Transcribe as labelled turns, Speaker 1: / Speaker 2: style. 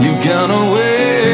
Speaker 1: You've gone away.